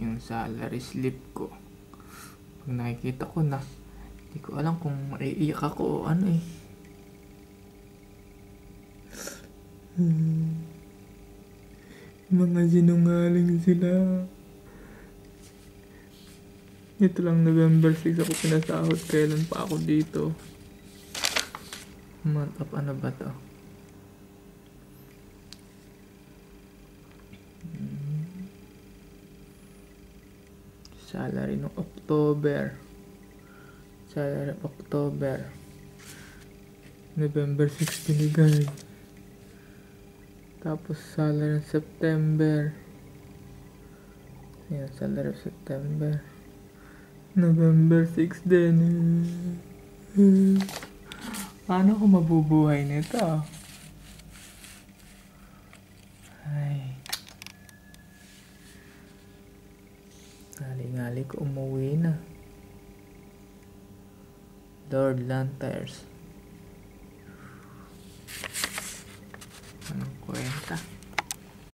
yung salary slip ko. Pag nakikita ko na, hindi ko alam kung maiiyak ako o ano eh. Hmm. Mga sinungaling sila. Ito lang November 6 ako pinasahod. Kailan pa ako dito? Month of ano ba to? Salary ng October. Salary ng October. November 6 binigay. Tapos salary ng September. Ayan, salary ng September. November 6 din. Paano ko mabubuhay nito? Ngali-ngali ko umuwi na. Lord Lanterns. Anong kwenta?